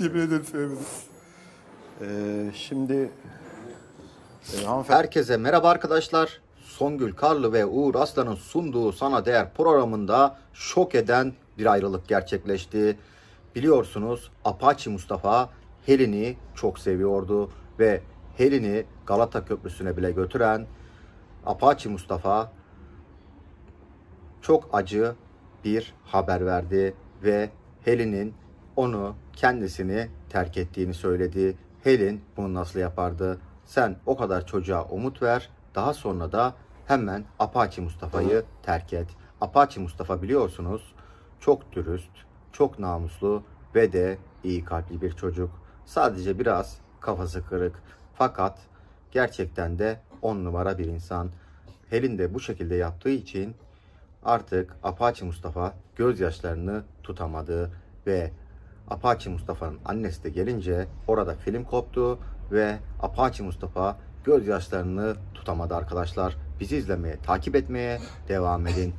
Yemin ederim sevmedim. Ee, şimdi e, hanımefendi Herkese merhaba arkadaşlar. Songül Karlı ve Uğur Aslan'ın sunduğu Sana Değer programında şok eden bir ayrılık gerçekleşti. Biliyorsunuz Apache Mustafa Helin'i çok seviyordu ve Helin'i Galata Köprüsü'ne bile götüren Apache Mustafa çok acı bir haber verdi ve Helin'in onu kendisini terk ettiğini söyledi. Helin bunu nasıl yapardı? Sen o kadar çocuğa umut ver. Daha sonra da hemen Apache Mustafa'yı terk et. Apache Mustafa biliyorsunuz çok dürüst, çok namuslu ve de iyi kalpli bir çocuk. Sadece biraz kafası kırık. Fakat gerçekten de on numara bir insan. Helin de bu şekilde yaptığı için artık Apache Mustafa gözyaşlarını tutamadı ve Apache Mustafa'nın annesi de gelince orada film koptu ve Apache Mustafa gözyaşlarını tutamadı arkadaşlar. Bizi izlemeye, takip etmeye devam edin.